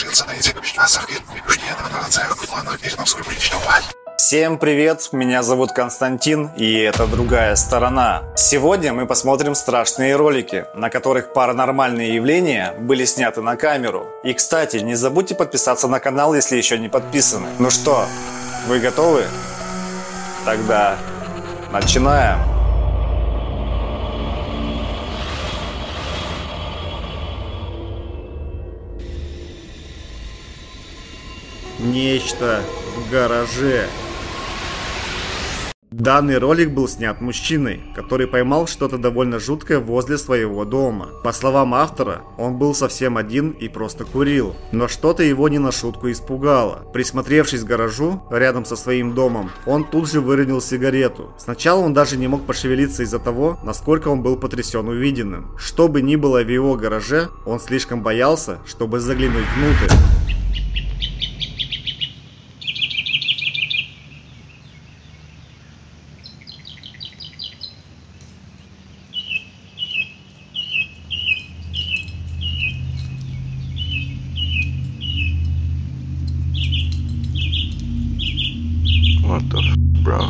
скружиться на этих Всем привет, меня зовут Константин и это другая сторона. Сегодня мы посмотрим страшные ролики, на которых паранормальные явления были сняты на камеру. И кстати, не забудьте подписаться на канал, если еще не подписаны. Ну что, вы готовы? Тогда начинаем. Нечто в гараже. Данный ролик был снят мужчиной, который поймал что-то довольно жуткое возле своего дома. По словам автора, он был совсем один и просто курил. Но что-то его не на шутку испугало. Присмотревшись к гаражу, рядом со своим домом, он тут же выронил сигарету. Сначала он даже не мог пошевелиться из-за того, насколько он был потрясен увиденным. Что бы ни было в его гараже, он слишком боялся, чтобы заглянуть внутрь. Bro?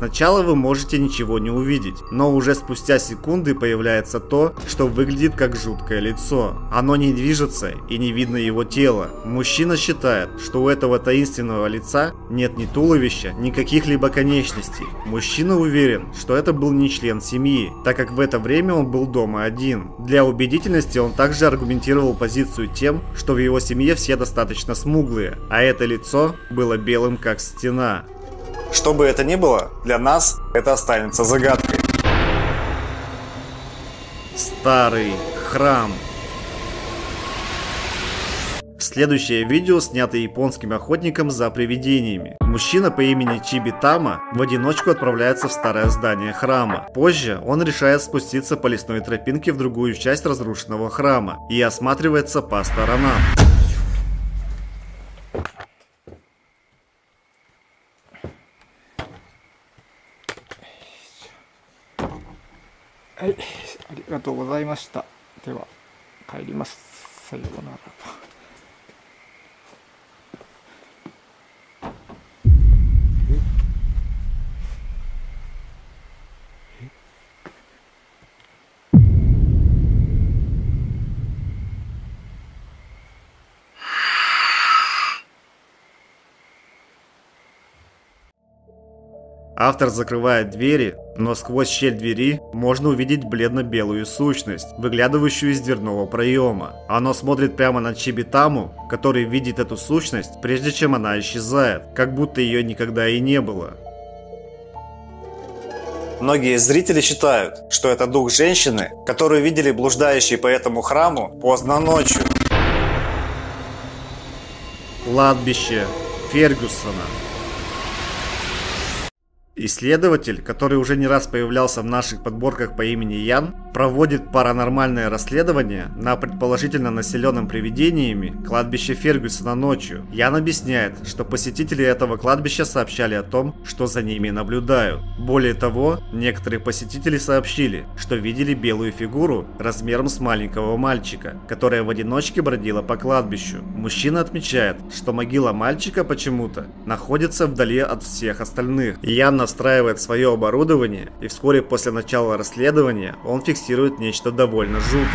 Сначала вы можете ничего не увидеть, но уже спустя секунды появляется то, что выглядит как жуткое лицо. Оно не движется и не видно его тела. Мужчина считает, что у этого таинственного лица нет ни туловища, ни каких-либо конечностей. Мужчина уверен, что это был не член семьи, так как в это время он был дома один. Для убедительности он также аргументировал позицию тем, что в его семье все достаточно смуглые, а это лицо было белым как стена. Что бы это ни было, для нас это останется загадкой. Старый храм. Следующее видео снято японским охотником за привидениями. Мужчина по имени Чиби Тама в одиночку отправляется в старое здание храма. Позже он решает спуститься по лесной тропинке в другую часть разрушенного храма и осматривается по сторонам. はい、ありがとうございました。では、帰ります。さようなら。Автор закрывает двери, но сквозь щель двери можно увидеть бледно-белую сущность, выглядывающую из дверного проема. Оно смотрит прямо на Чибитаму, который видит эту сущность, прежде чем она исчезает, как будто ее никогда и не было. Многие зрители считают, что это дух женщины, которую видели блуждающие по этому храму поздно ночью. Кладбище Фергюсона Исследователь, который уже не раз появлялся в наших подборках по имени Ян, проводит паранормальное расследование на предположительно населенном привидениями кладбище Фергюсона ночью. Ян объясняет, что посетители этого кладбища сообщали о том, что за ними наблюдают. Более того, некоторые посетители сообщили, что видели белую фигуру размером с маленького мальчика, которая в одиночке бродила по кладбищу. Мужчина отмечает, что могила мальчика почему-то находится вдали от всех остальных. Ян настраивает свое оборудование, и вскоре после начала расследования он фиксирует нечто довольно жуткое.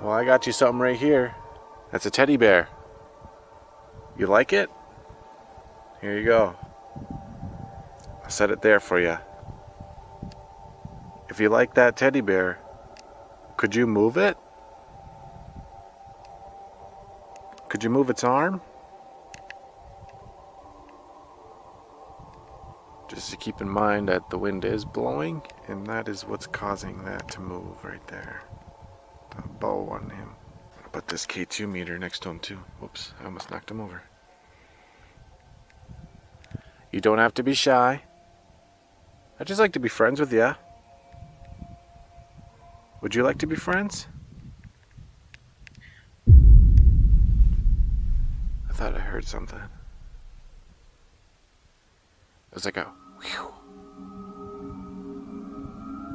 Well, I got you something right here. That's a teddy bear. You like it? Here you go. I set it there for you. If you like that teddy bear, could you move it? Could you move its arm? Just to keep in mind that the wind is blowing, and that is what's causing that to move right there. The bow on him. Put this K2 meter next to him too. Whoops, I almost knocked him over. You don't have to be shy. I'd just like to be friends with you. Would you like to be friends? I thought I heard something. It was like a whew.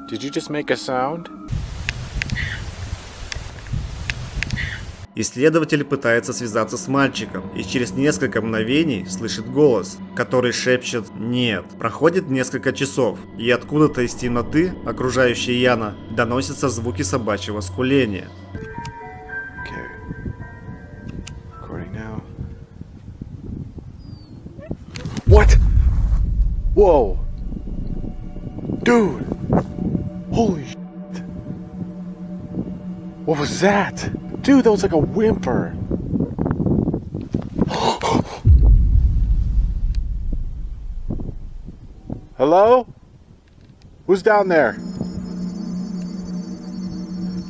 Did you just make a sound? Исследователь пытается связаться с мальчиком и через несколько мгновений слышит голос, который шепчет «нет». Проходит несколько часов, и откуда-то из темноты, окружающей Яна, доносятся звуки собачьего скуления. What? Whoa. Dude. Holy shit. What was that? Dude, that was like a whimper. Hello? Who's down there?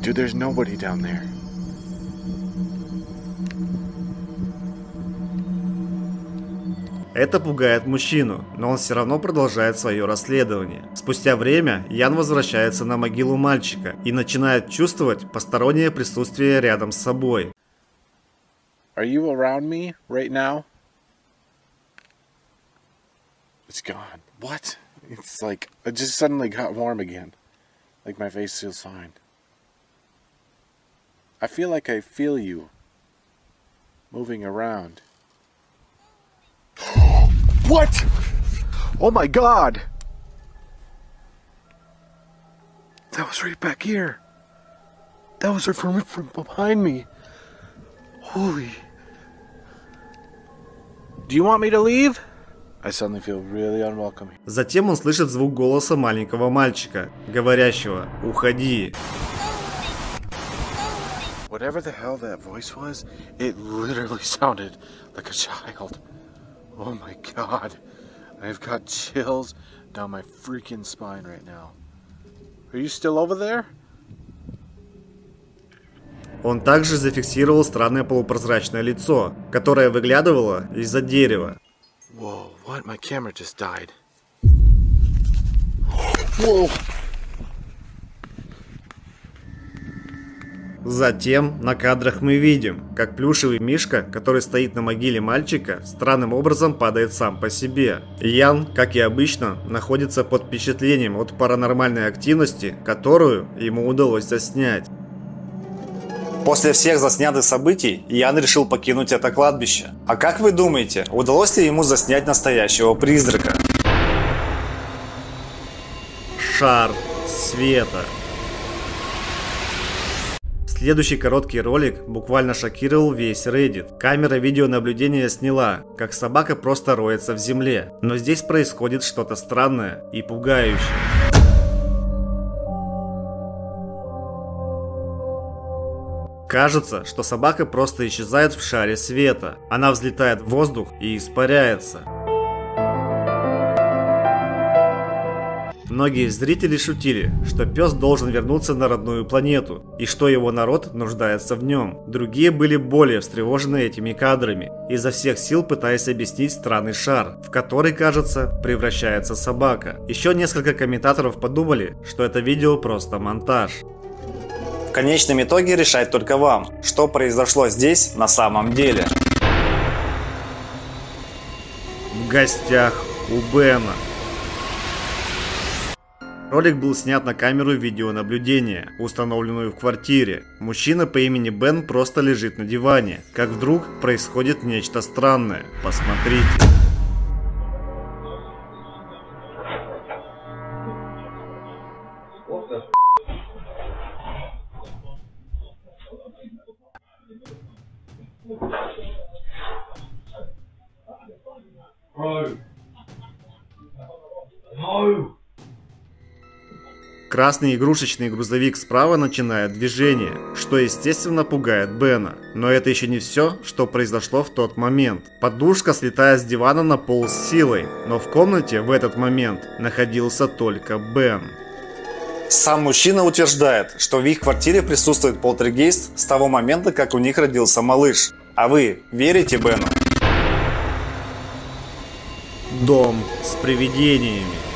Dude, there's nobody down there. Это пугает мужчину, но он все равно продолжает свое расследование. Спустя время Ян возвращается на могилу мальчика и начинает чувствовать постороннее присутствие рядом с собой. Are you around me right now? It's gone. What? It's like it just suddenly got warm again. Like my face feels fine. I feel like I feel you moving around. what? Oh my god! That was right back here. That was from from behind me. Holy. Do you want me to leave? I suddenly feel really unwelcome. Затем он слышит звук голоса маленького мальчика, говорящего «Уходи». Whatever the hell that voice was, it literally sounded like a child. Oh my god. I've got chills down my freaking spine right now. Are you still over there? Он также зафиксировал странное полупрозрачное лицо, которое выглядывало из-за дерева. Whoa, what? My camera just died. Whoa! Затем на кадрах мы видим, как плюшевый мишка, который стоит на могиле мальчика, странным образом падает сам по себе. Ян, как и обычно, находится под впечатлением от паранормальной активности, которую ему удалось заснять. После всех заснятых событий Ян решил покинуть это кладбище. А как вы думаете, удалось ли ему заснять настоящего призрака? Шар света. Следующий короткий ролик буквально шокировал весь Reddit. Камера видеонаблюдения сняла, как собака просто роется в земле. Но здесь происходит что-то странное и пугающее. Кажется, что собака просто исчезает в шаре света. Она взлетает в воздух и испаряется. Многие зрители шутили, что пес должен вернуться на родную планету, и что его народ нуждается в нем. Другие были более встревожены этими кадрами, изо всех сил пытаясь объяснить странный шар, в который, кажется, превращается собака. Еще несколько комментаторов подумали, что это видео просто монтаж. В конечном итоге решать только вам, что произошло здесь на самом деле. В гостях у Бена. Ролик был снят на камеру видеонаблюдения, установленную в квартире. Мужчина по имени Бен просто лежит на диване, как вдруг происходит нечто странное. Посмотрите. No. Красный игрушечный грузовик справа начинает движение, что естественно пугает Бена. Но это еще не все, что произошло в тот момент. Подушка слетает с дивана на пол с силой, но в комнате в этот момент находился только Бен. Сам мужчина утверждает, что в их квартире присутствует полтергейст с того момента, как у них родился малыш. А вы верите Бену? Дом с привидениями.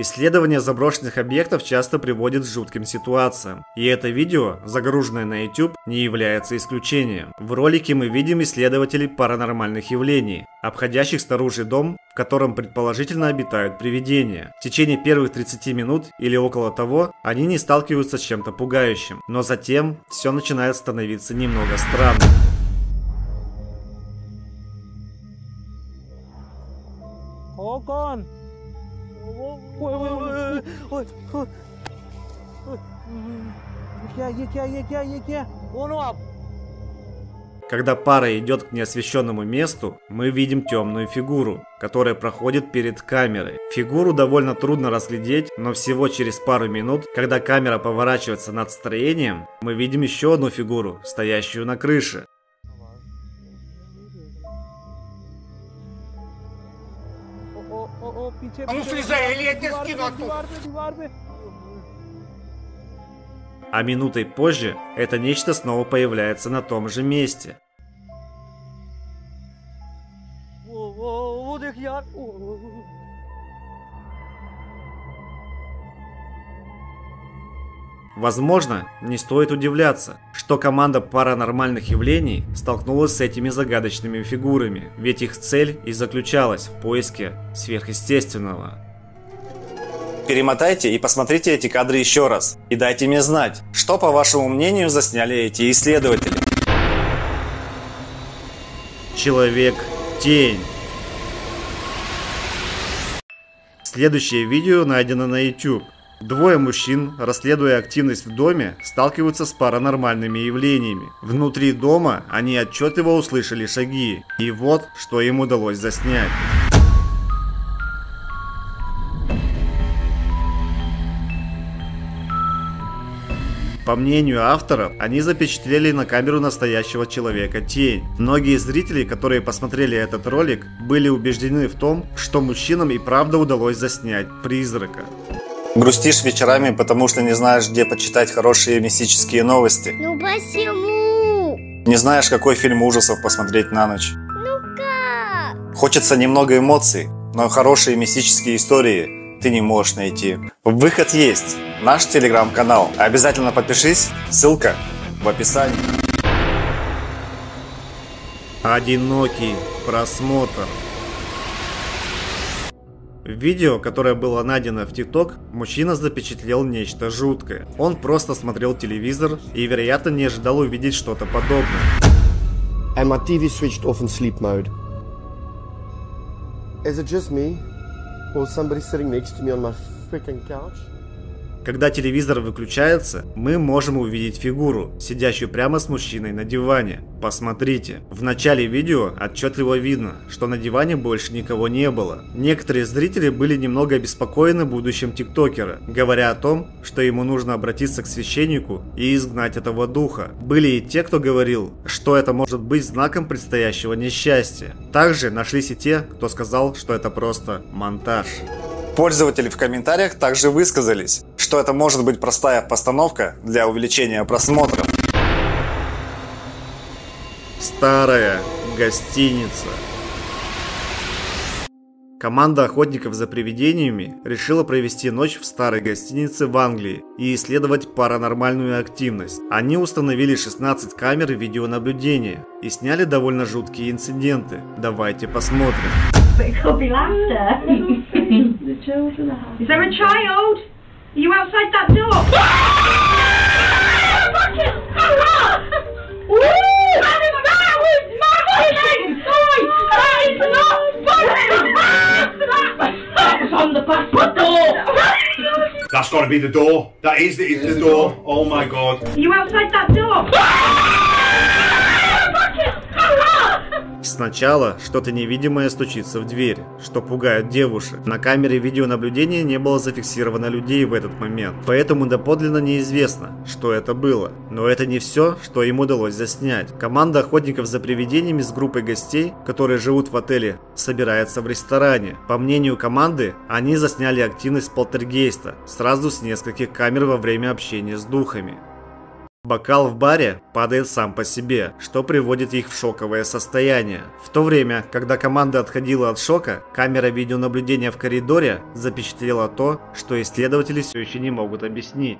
Исследование заброшенных объектов часто приводит к жутким ситуациям, и это видео, загруженное на YouTube, не является исключением. В ролике мы видим исследователей паранормальных явлений, обходящих снаружи дом, в котором предположительно обитают привидения. В течение первых 30 минут или около того они не сталкиваются с чем-то пугающим, но затем все начинает становиться немного странным. Håkon! koy koy. Я, я, я, я, я, Когда пара идет к неосвещенному месту, мы видим темную фигуру, которая проходит перед камерой. Фигуру довольно трудно разглядеть, но всего через пару минут, когда камера поворачивается над строением, мы видим еще одну фигуру, стоящую на крыше. पीछे हम पीछे, उसे जहरीली दीवार पे, किसकी बात को- दीवार पे दीवार पे А минутой позже это нечто снова появляется на том же месте. वो वो वो Возможно, не стоит удивляться, что команда паранормальных явлений столкнулась с этими загадочными фигурами, ведь их цель и заключалась в поиске сверхъестественного. Перемотайте и посмотрите эти кадры еще раз. И дайте мне знать, что, по вашему мнению, засняли эти исследователи. Человек-тень. Следующее видео найдено на YouTube. Двое мужчин, расследуя активность в доме, сталкиваются с паранормальными явлениями. Внутри дома они отчетливо услышали шаги. И вот, что им удалось заснять. По мнению авторов, они запечатлели на камеру настоящего человека тень. Многие зрители, которые посмотрели этот ролик, были убеждены в том, что мужчинам и правда удалось заснять призрака. Грустишь вечерами, потому что не знаешь, где почитать хорошие мистические новости. Ну почему? Не знаешь, какой фильм ужасов посмотреть на ночь. Ну как? Хочется немного эмоций, но хорошие мистические истории ты не можешь найти. Выход есть. Наш телеграм-канал. Обязательно подпишись. Ссылка в описании. Одинокий просмотр. В видео, которое было найдено в ТикТок, мужчина запечатлел нечто жуткое. Он просто смотрел телевизор и, вероятно, не ожидал увидеть что-то подобное. and my TV switched off in sleep mode. Is it just me? Or somebody sitting next to me on my freaking couch? Когда телевизор выключается, мы можем увидеть фигуру, сидящую прямо с мужчиной на диване. Посмотрите. В начале видео отчетливо видно, что на диване больше никого не было. Некоторые зрители были немного обеспокоены будущим тиктокера, говоря о том, что ему нужно обратиться к священнику и изгнать этого духа. Были и те, кто говорил, что это может быть знаком предстоящего несчастья. Также нашлись и те, кто сказал, что это просто монтаж. Пользователи в комментариях также высказались, что это может быть простая постановка для увеличения просмотров. Старая гостиница. Команда охотников за привидениями решила провести ночь в старой гостинице в Англии и исследовать паранормальную активность. Они установили 16 камер видеонаблюдения и сняли довольно жуткие инциденты. Давайте посмотрим. But it could be laughter. the children are Is there a child? Are you outside that door? That was on the back door. That's got to be the door. That is the, is the door. Oh my god. Are you outside that door? Сначала что-то невидимое стучится в дверь, что пугает девушек. На камере видеонаблюдения не было зафиксировано людей в этот момент, поэтому доподлинно неизвестно, что это было. Но это не все, что им удалось заснять. Команда охотников за привидениями с группой гостей, которые живут в отеле, собирается в ресторане. По мнению команды, они засняли активность полтергейста сразу с нескольких камер во время общения с духами. Бокал в баре падает сам по себе, что приводит их в шоковое состояние. В то время, когда команда отходила от шока, камера видеонаблюдения в коридоре запечатлела то, что исследователи все еще не могут объяснить.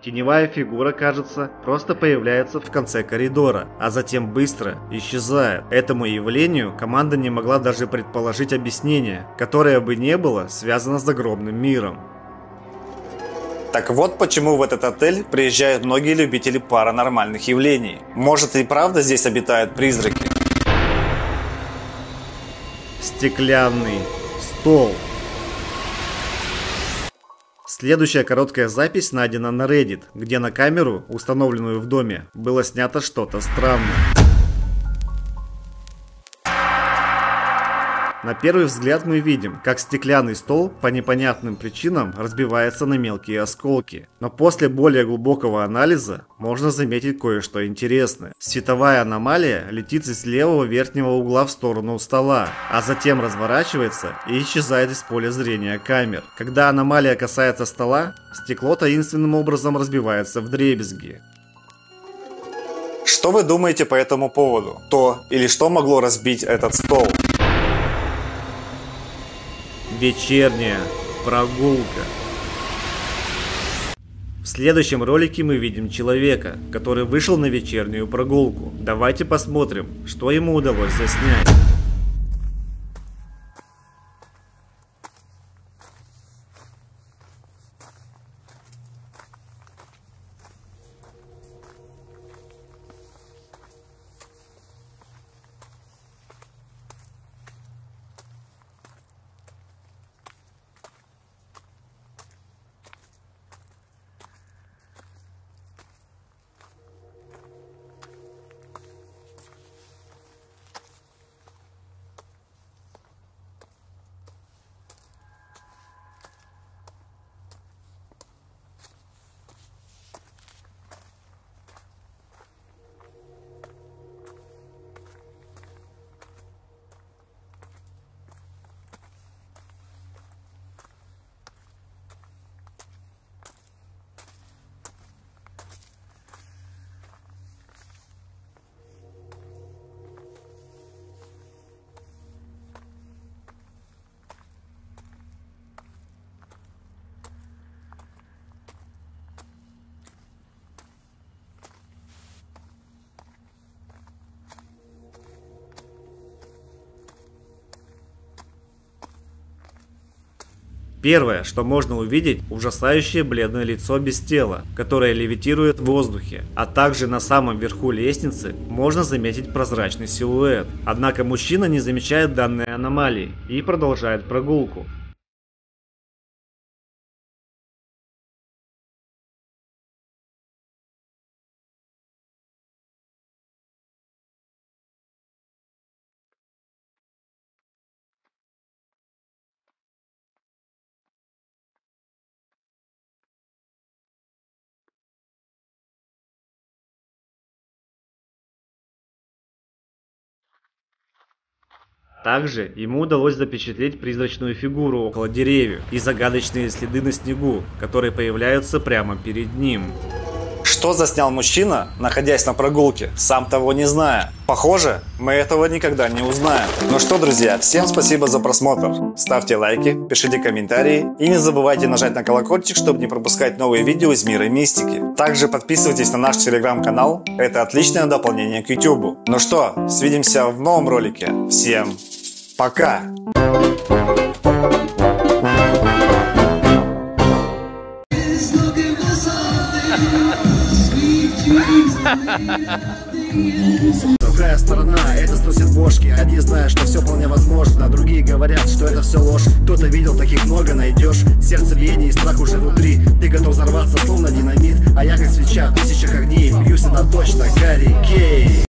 Теневая фигура, кажется, просто появляется в конце коридора, а затем быстро исчезает. Этому явлению команда не могла даже предположить объяснение, которое бы не было связано с загробным миром. Так вот почему в этот отель приезжают многие любители паранормальных явлений. Может и правда здесь обитают призраки? Стеклянный стол. Следующая короткая запись найдена на Reddit, где на камеру, установленную в доме, было снято что-то странное. На первый взгляд мы видим, как стеклянный стол по непонятным причинам разбивается на мелкие осколки. Но после более глубокого анализа можно заметить кое-что интересное. Световая аномалия летит из левого верхнего угла в сторону стола, а затем разворачивается и исчезает из поля зрения камер. Когда аномалия касается стола, стекло таинственным образом разбивается в дребезги. Что вы думаете по этому поводу? То или что могло разбить этот стол? Вечерняя прогулка. В следующем ролике мы видим человека, который вышел на вечернюю прогулку. Давайте посмотрим, что ему удалось заснять. Первое, что можно увидеть, ужасающее бледное лицо без тела, которое левитирует в воздухе, а также на самом верху лестницы можно заметить прозрачный силуэт. Однако мужчина не замечает данной аномалии и продолжает прогулку. Также ему удалось запечатлеть призрачную фигуру около деревьев и загадочные следы на снегу, которые появляются прямо перед ним. Что заснял мужчина, находясь на прогулке, сам того не зная? Похоже, мы этого никогда не узнаем. Ну что, друзья, всем спасибо за просмотр. Ставьте лайки, пишите комментарии и не забывайте нажать на колокольчик, чтобы не пропускать новые видео из мира мистики. Также подписывайтесь на наш телеграм-канал, это отличное дополнение к YouTube. Ну что, свидимся в новом ролике. Всем пока! Другая сторона, это сносит бошки. Одни знают, что все вполне возможно Другие говорят, что это все ложь. Кто-то видел, таких много найдешь Сердце биение и страх уже внутри. Ты готов взорваться, словно динамит. А я как свеча в тысячах огней Бьюсь на точно, Гарри Кей